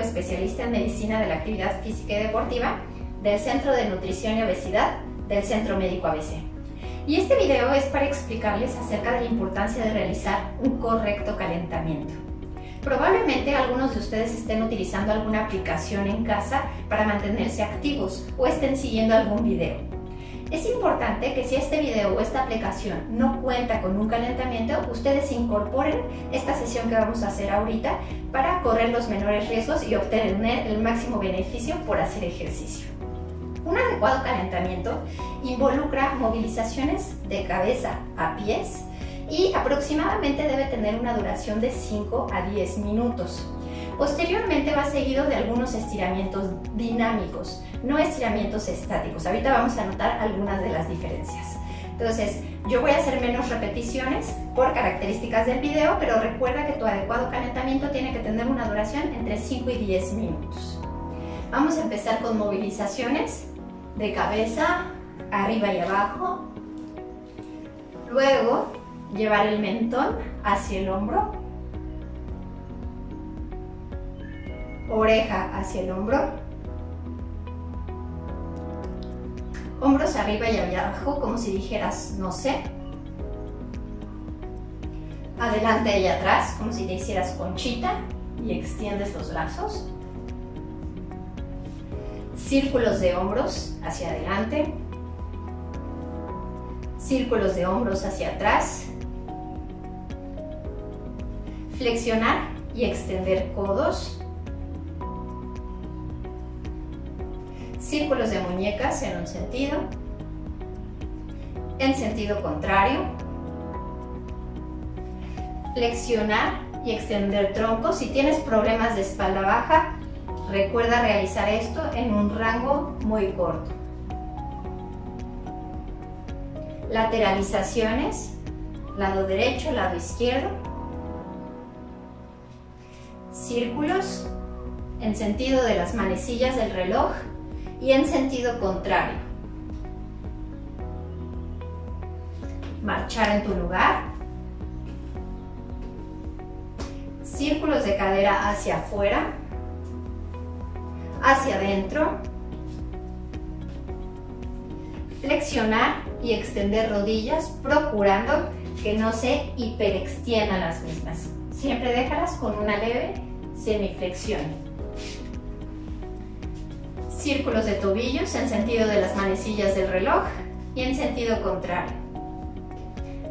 especialista en medicina de la actividad física y deportiva del Centro de Nutrición y Obesidad del Centro Médico ABC. Y este video es para explicarles acerca de la importancia de realizar un correcto calentamiento. Probablemente algunos de ustedes estén utilizando alguna aplicación en casa para mantenerse activos o estén siguiendo algún video. Es importante que si este video o esta aplicación no cuenta con un calentamiento, ustedes incorporen esta sesión que vamos a hacer ahorita para correr los menores riesgos y obtener el máximo beneficio por hacer ejercicio. Un adecuado calentamiento involucra movilizaciones de cabeza a pies y aproximadamente debe tener una duración de 5 a 10 minutos. Posteriormente va seguido de algunos estiramientos dinámicos, no estiramientos estáticos. Ahorita vamos a notar algunas de las diferencias. Entonces, yo voy a hacer menos repeticiones por características del video, pero recuerda que tu adecuado calentamiento tiene que tener una duración entre 5 y 10 minutos. Vamos a empezar con movilizaciones de cabeza, arriba y abajo. Luego, llevar el mentón hacia el hombro oreja hacia el hombro, hombros arriba y abajo como si dijeras no sé, adelante y atrás como si te hicieras conchita y extiendes los brazos, círculos de hombros hacia adelante, círculos de hombros hacia atrás, flexionar y extender codos, círculos de muñecas en un sentido, en sentido contrario, flexionar y extender tronco. Si tienes problemas de espalda baja, recuerda realizar esto en un rango muy corto. Lateralizaciones, lado derecho, lado izquierdo. Círculos en sentido de las manecillas del reloj y en sentido contrario. Marchar en tu lugar. Círculos de cadera hacia afuera, hacia adentro. Flexionar y extender rodillas procurando que no se hiperextiendan las mismas. Siempre déjalas con una leve semiflexión círculos de tobillos en sentido de las manecillas del reloj y en sentido contrario.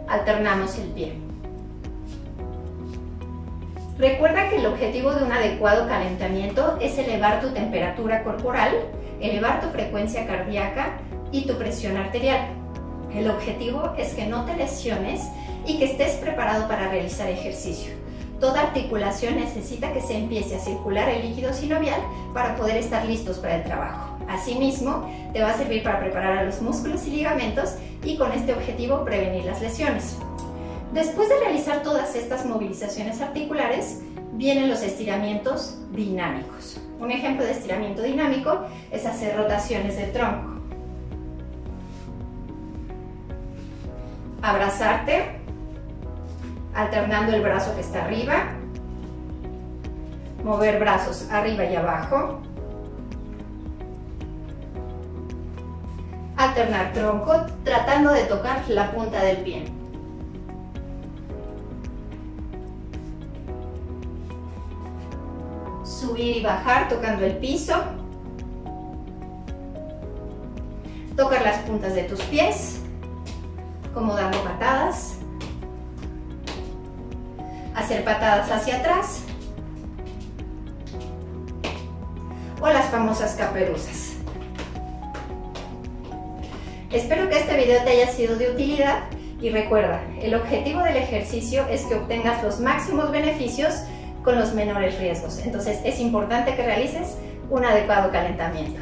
Alternamos el pie. Recuerda que el objetivo de un adecuado calentamiento es elevar tu temperatura corporal, elevar tu frecuencia cardíaca y tu presión arterial. El objetivo es que no te lesiones y que estés preparado para realizar ejercicio. Toda articulación necesita que se empiece a circular el líquido sinovial para poder estar listos para el trabajo. Asimismo, te va a servir para preparar a los músculos y ligamentos y con este objetivo prevenir las lesiones. Después de realizar todas estas movilizaciones articulares, vienen los estiramientos dinámicos. Un ejemplo de estiramiento dinámico es hacer rotaciones del tronco. Abrazarte alternando el brazo que está arriba, mover brazos arriba y abajo, alternar tronco tratando de tocar la punta del pie. Subir y bajar tocando el piso. Tocar las puntas de tus pies, como dando patadas patadas hacia atrás o las famosas caperuzas. Espero que este video te haya sido de utilidad y recuerda, el objetivo del ejercicio es que obtengas los máximos beneficios con los menores riesgos. Entonces es importante que realices un adecuado calentamiento.